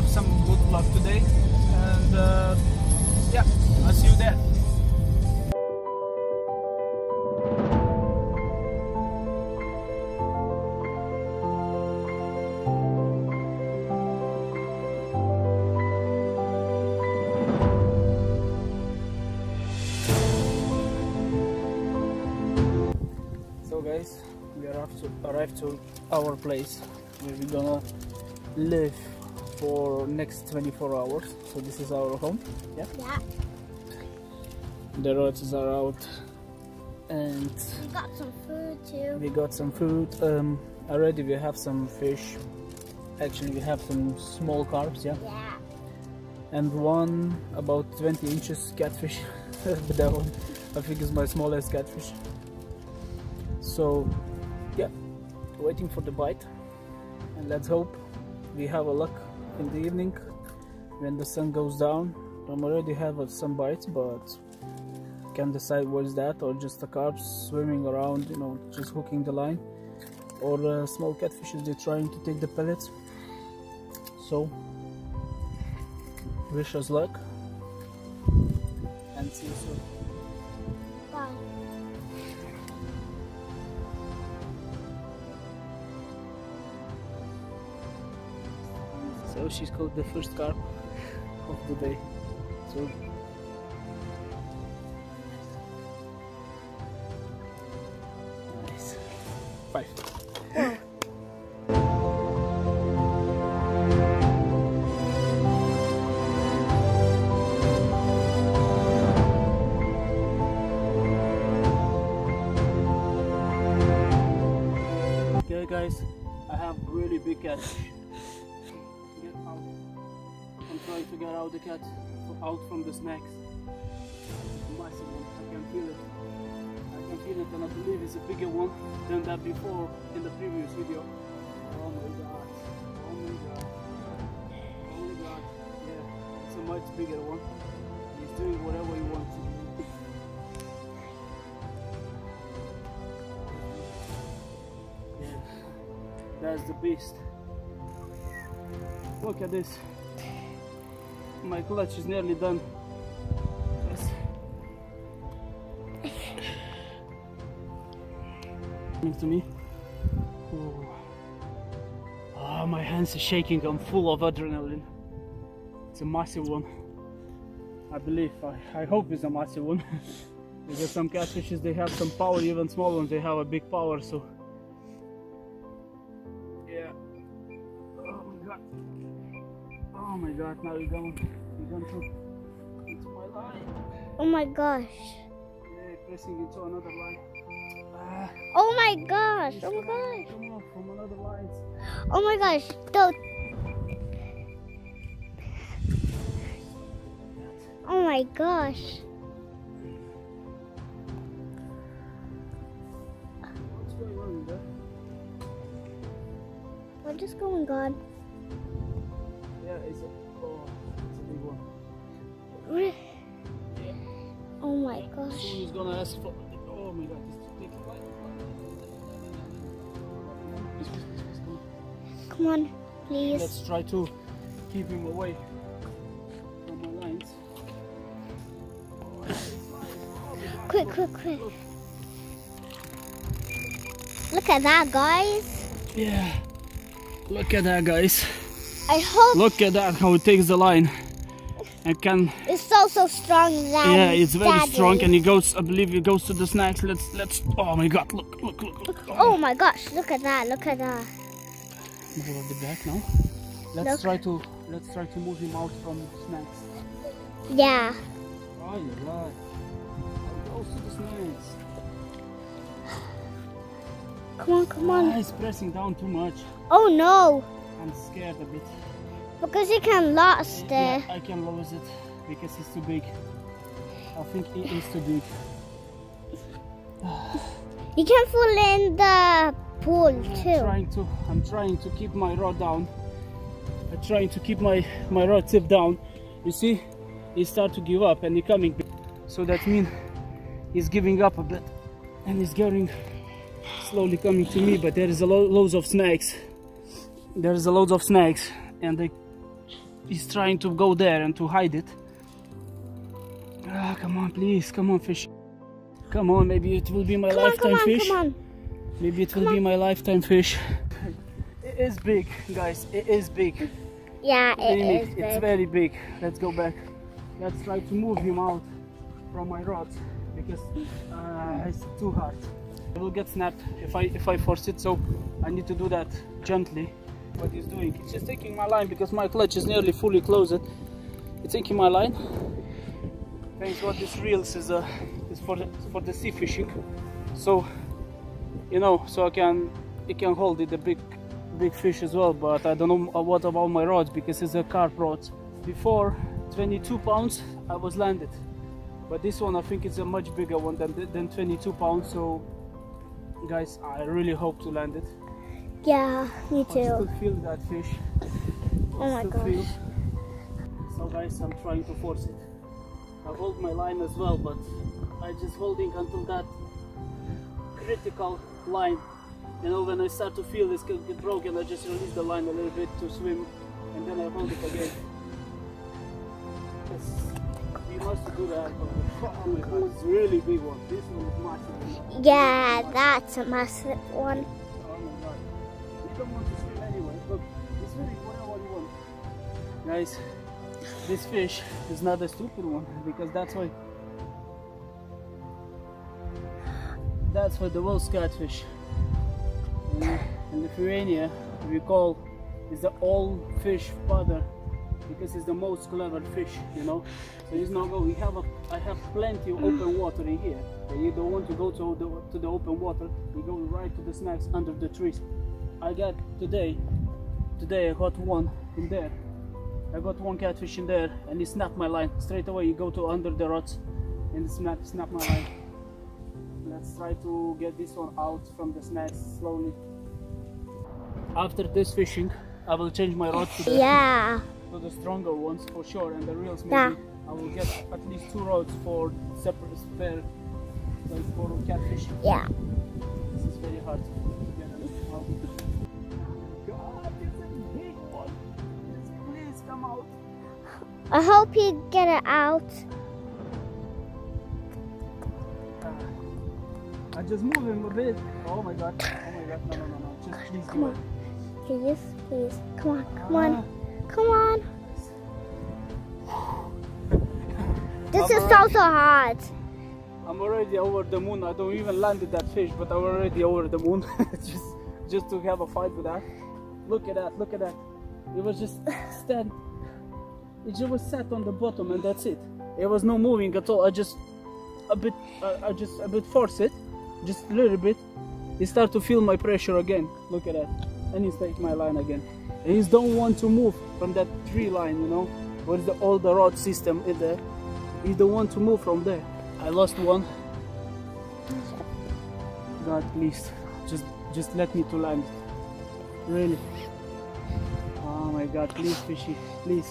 have some good luck today. And uh, yeah, I'll see you there. So guys, we arrived to, arrived to our place where we're gonna live for next 24 hours. So this is our home. Yeah. Yeah, The roads are out, and we got some food too. we got some food. Um, already we have some fish. Actually, we have some small carps. Yeah. Yeah. And one about 20 inches catfish. but that one, I think, is my smallest catfish. So, yeah, waiting for the bite, and let's hope we have a luck in the evening when the sun goes down. I'm already have uh, some bites, but can't decide what is that or just a carp swimming around, you know, just hooking the line, or uh, small catfishes they're trying to take the pellets. So, wish us luck, and see you soon. Bye. So she's called the first carp of the day. So nice. Five. Okay guys, I have really big catch. Trying to get out the cat out from the snacks. Massive one. I can feel it. I can feel it and I believe it's a bigger one than that before in the previous video. Oh my god. Oh my god. Oh my god. Yeah, it's a much bigger one. He's doing whatever he wants. Yeah. That's the beast. Look at this. My clutch is nearly done. Coming to me. Ah, my hands are shaking. I'm full of adrenaline. It's a massive one. I believe. I, I hope it's a massive one. because some catfishes they have some power, even small ones they have a big power. So Oh my now you're going you're going to into my line. Oh my gosh. Yeah, pressing into another line. Ah, Oh my gosh. Oh my gosh. come on from another lines. Oh my gosh. Don't. Oh my gosh. What's going on that? We're just going God. Yeah, it's a Oh my gosh. Soon he's gonna ask for oh my god. Come on, please. Let's try to keep him away from my lines. Quick, quick, quick. Look at that, guys. Yeah. Look at that, guys. I hope Look at that, how it takes the line. Can, it's so, so strong that yeah, it's very deadly. strong and it goes, I believe it goes to the snacks. Let's, let's, oh my god, look, look, look, look. Oh my gosh, look at that, look at that. Move over the back now. Let's Look. try to, let's try to move him out from snacks. Yeah. Oh, yeah, right. It goes to the snacks. Come on, come Ah, on. he's pressing down too much. Oh no, I'm scared a bit. Because he can lost Yeah, it. I can lose it because he's too big. I think he is too big. You can fall in the pool I'm too. trying to I'm trying to keep my rod down. I'm trying to keep my my rod tip down. You see, he start to give up and he coming. So that means he's giving up a bit and he's getting slowly coming to me, but there is a lo loads of snakes. There is a loads of snakes, and they, he's trying to go there and to hide it. Ah, come on, please, come on, fish. Come on, maybe it will be my Come on, lifetime come on, fish. come on. Maybe it will be my lifetime fish. It is big, guys. It is big. Yeah, Really, it is it's big. very big. Let's go back. Let's try to move him out from my rod because uh, it's too hard. It will get snapped if I if I force it. So I need to do that gently. What he's doing? He's just taking my line because my clutch is nearly fully closed. It's taking my line. Thanks God this reels is uh, is for the, for the sea fishing. So you know, so I can it can hold it the big big fish as well. But I don't know what about my rods because it's a carp rod. Before 22 pounds I was landed, but this one I think it's a much bigger one than than 22 pounds. So guys, I really hope to land it. Yeah, me oh, too. I too. feel that fish. Oh my gosh. feel. So guys, I'm trying to force it. I hold my line as well, but I just holding until that critical line. You know, when I start to feel this get get broken, I just release the line a little bit to swim, and then I hold it again. Yes, we must do that. Oh my god, it's really big one. This one is massive. Yeah, that's a massive one. Guys, this fish is not a stupid one because that's why that's why the wels catfish. In, in Lithuania we call is the old fish father because it's the most clever fish, you know. So he's not going. We have a, I have plenty of open water in here. but you don't want to go to the to the open water, you go right to the snacks under the trees. I got today, today I got one in there. I got one catfish in there, and he snapped my line straight away. You go to under the rods, and snap snap my line. Let's try to get this one out from the snacks slowly. After this fishing, I will change my rod to the Yeah. to the stronger ones for sure and the reels maybe Yeah. I will get at least two rods for separate spare like for catfish. Yeah. This is very hard I hope you get it out. I just move him a bit. Oh my god. Oh my god. No no no no. Just please Come on. Please, please. Come on, come Ah. on, come on. This I'm is already- also hard. I'm already over the moon. I don't even landed that fish, but I'm already over the moon. just, just to have a fight with that. Look at that! Look at that! It was just stand. It just was sat on the bottom, and that's it. It was no moving at all. I just a bit, uh, I just a bit force it, just a little bit. He start to feel my pressure again. Look at that, and he's taking my line again. And he don't want to move from that tree line, you know, where's the all the rod system in there. He don't want to move from there. I lost one. God, please, just just let me to land. Really. Oh my God, please, fishy, please,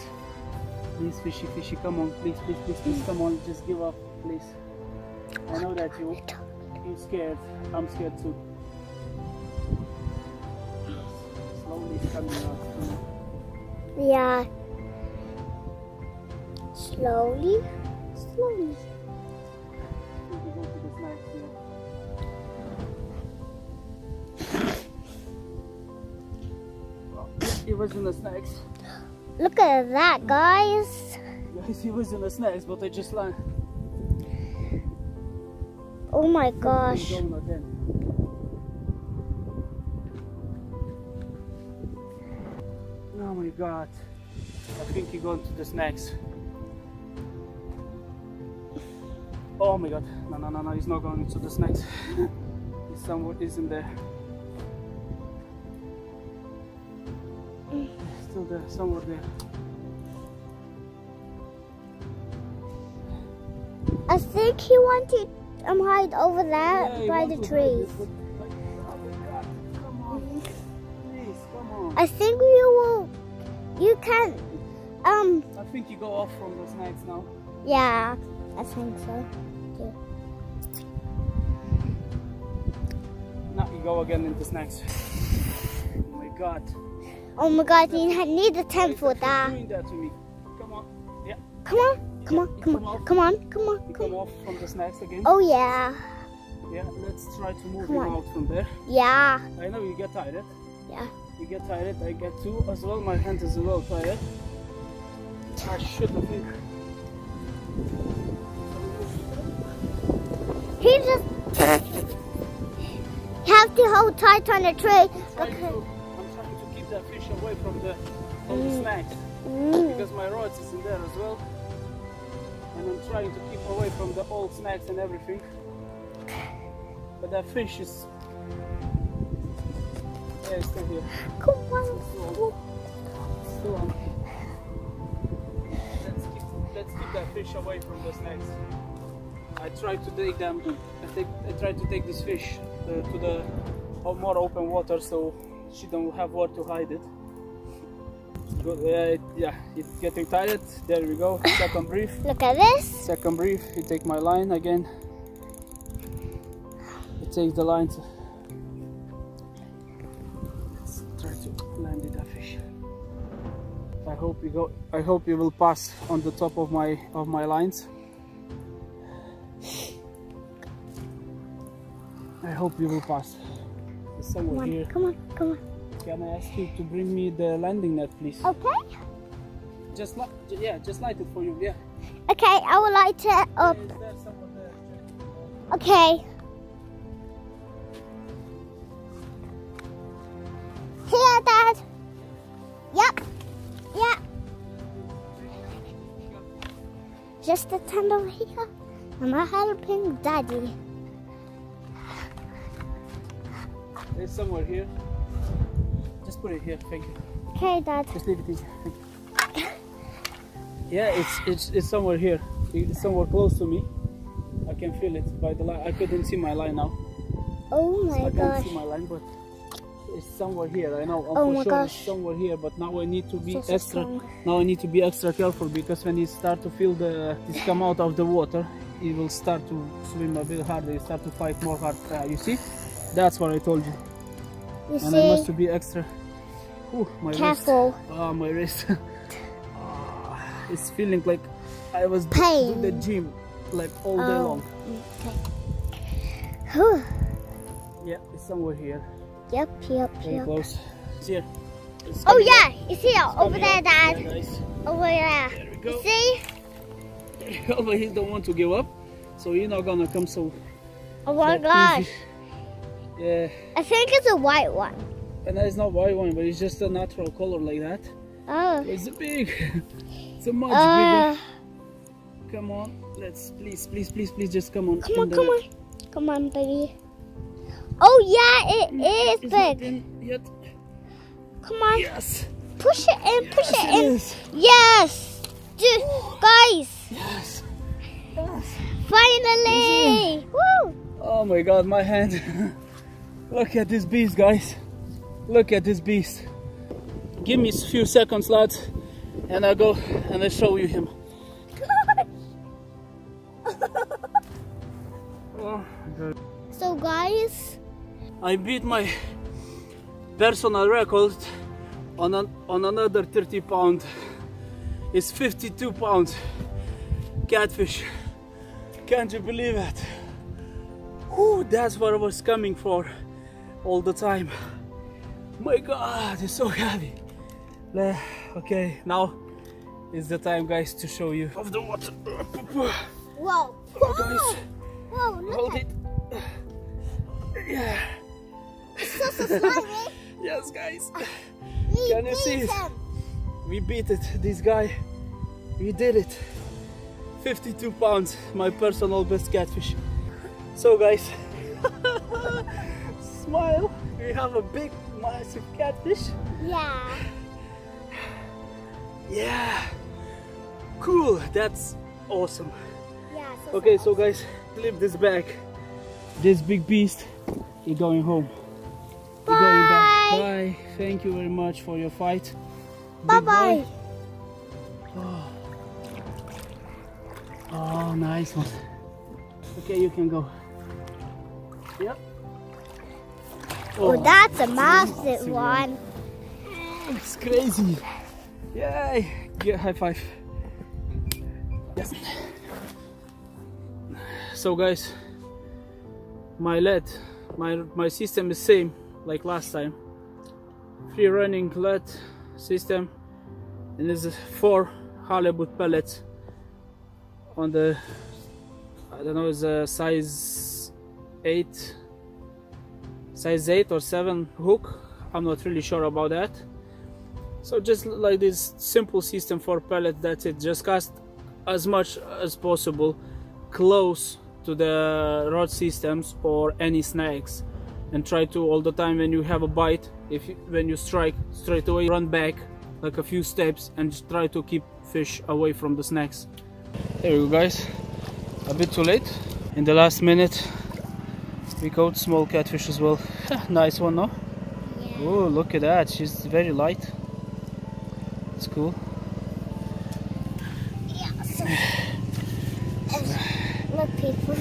please, fishy, fishy, come on, please, please, please, please, come on, just give up, please. I know that you you're scared. I'm scared too. Slowly it's coming out. Yeah. Slowly, slowly. We go to the snacks here. He was in the snacks. Look at that, guys. Guys, he was in the snacks, but they just landed. Oh my gosh. Oh my god. I think he going to the snacks. Oh my god. No, no, no, no, he's not going to the snacks. he's somewhere, he's in there. Still there, somewhere there. I think he wanted um hide over there Yeah, by the trees. it, but- but- oh my God, Come on. Please. I think you will. You can. Um. I think you go off from those nights now. Yeah. I think so. Now you go again into snacks. Oh my god. Oh my god, you need a tent for that. that. Come on. Yeah. Come on, come on, come on, come on, come on, You come off from the snacks again. Oh yeah, Yeah, let's try to move Come him on. out from there. yeah, I know you get tired. yeah. You get tired, I get too as well. My hand is a little tired. I should have been. He just have to hold tight on the tree. Okay. To, I'm trying to keep that fish away from the from the Mm. snacks Mm. because my rods is in there as well. And I'm trying to keep away from the old snacks and everything. But that fish is yeah, it's still here. Come on. Still on. Let's keep, let's keep that fish away from the snakes. I try to take them. I take. I try to take this fish uh, to the more open water so she don't have where to hide it. Uh, yeah, it's getting tired. There we go. Second brief. Look at this. Second brief. You take my line again. You take the line. To, let's try to land it, fish. I hope you go. I hope you will pass on the top of my of my lines. I hope you will pass. It's Come on, here. come on, come on. Can I ask you to bring me the landing net, please? Okay. Just li- yeah, just light it for you. Yeah. Okay, I will light it up. Is there there? Okay. Here, Dad. Yep. Yep. Just a tent over here. I'm helping Daddy. It's somewhere here. Just put it here. Thank you. Okay, Dad. Just leave it in. Thank you. Yeah, it's it's it's somewhere here. It's somewhere close to me. I can feel it by the line. I couldn't see my line now. Oh I my can't gosh. see my line, but it's somewhere here. I know. I'm Oh for my sure gosh. it's somewhere here. But now I need to be So, so extra. strong. Now I need to be extra careful because when you start to feel the this come out of the water, it will start to swim a bit harder. You start to fight more hard. Uh, you see? That's what I told you. You and I must be extra. Ooh, my Careful. wrist. Oh, my wrist. Ah, it's feeling like I was Pain. do the gym like all day Oh. long. Whew. Yeah, it's somewhere here. Yep, yep, Very yep. close. It's here. It's Oh yeah, it's here, It's over there. Dad. Yeah, guys. Over there. There we You go. see? but he don't want to give up, so you're not gonna come so. Oh my gosh. easy. Yeah, I think it's a white one. and it's not white one, but it's just a natural color like that. Oh. It's a big. it's a much Uh, bigger. Come on, let's please, please, please, please, just come on. come on, come on. Come on, baby. Oh yeah, it is It's big. yet. Come on. Yes. Push it in, push Yes, it it in. is. Yes. Ju- guys, Yes. Yes. finally. Woo. Oh my god, my hand. Look at this beast, guys. Look at this beast. Give me a few seconds, lads, and I'll go and I'll show you him. Oh. So guys, I beat my personal record on an, on another 30 pound. It's 52 pounds catfish. Can't you believe it? Whew, that's what I was coming for all the time. My God, it's so heavy. Okay, now is the time, guys, to show you of the water. whoa, Oh, guys, whoa, look hold at it. Yeah. it's so, so slimy. Yes, guys. Ah, we Can you see beat it? him. We beat it. This guy, we did it. 52 pounds, my personal best catfish. So, guys, smile. We have a big, massive catfish. Yeah. Yeah. Cool. That's awesome. Yeah. So, Okay, so guys, flip this back. This big beast, you're going home. You're going back. Bye. Bye. Thank you very much for your fight. Bye bye. Oh. oh, nice one. Okay, you can go. Yep. Oh, that's a massive one. It's crazy. Yay! Get high five. Yes. So guys, my lead, my my system is same like last time. Free running lead system, and there's four halibut pellets on the I don't know, it's a size eight, size eight or seven hook. I'm not really sure about that. So just like this simple system for pellet that's it. Just cast as much as possible close to the rod systems or any snacks and try to all the time when you have a bite if you, when you strike straight away run back like a few steps and just try to keep fish away from the snacks there we go guys. A bit too late. In the last minute we caught small catfish as well nice one no Yeah. oh look at that she's very light it's cool Yes. Look, people.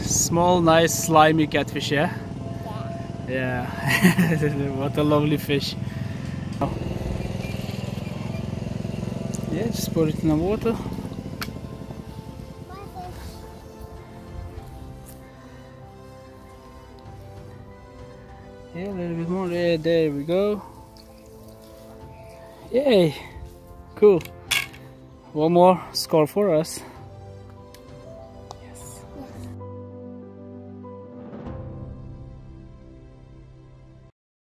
Small, nice, slimy catfish, yeah? Yeah. what a lovely fish. Yeah, just put it in the water. There we go. Yay! Cool. One more score for us.